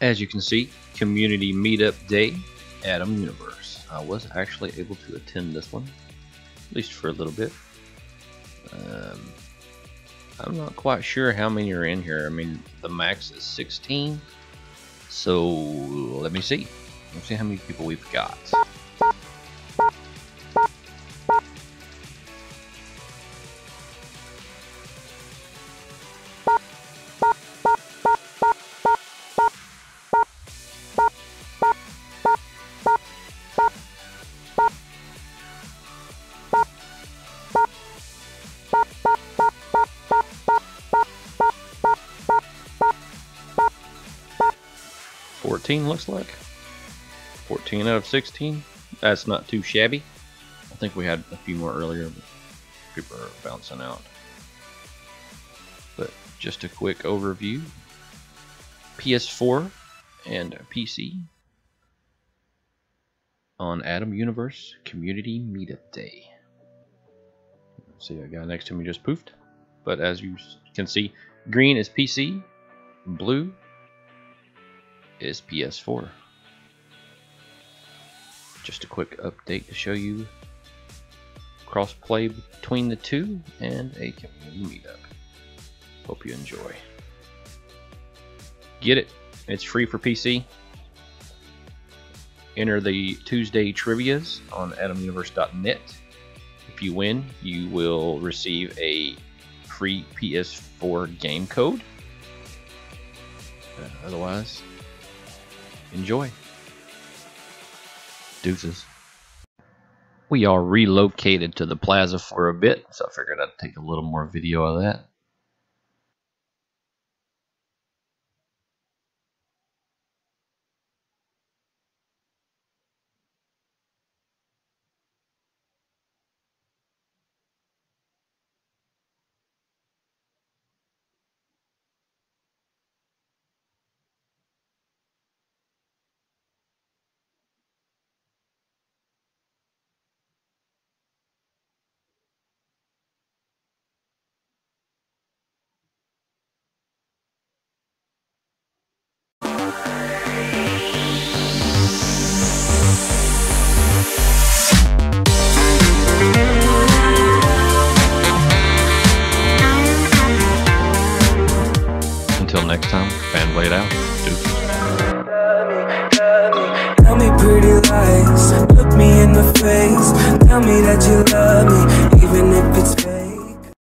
As you can see, Community Meetup Day, Atom Universe. I was actually able to attend this one, at least for a little bit. Um, I'm not quite sure how many are in here. I mean, the max is 16. So let me see. Let's see how many people we've got. 14 looks like. 14 out of 16. That's not too shabby. I think we had a few more earlier, but people are bouncing out. But just a quick overview. PS4 and PC on Atom Universe Community Meetup Day. See, a guy next to me just poofed. But as you can see, green is PC, blue is PS4. Just a quick update to show you crossplay between the two and a community meetup. Hope you enjoy. Get it. It's free for PC. Enter the Tuesday trivias on atomuniverse.net. If you win, you will receive a free PS4 game code. Uh, otherwise, enjoy. Deuces. We are relocated to the plaza for a bit, so I figured I'd take a little more video of that. Until next time, Fanblade out. Deuces.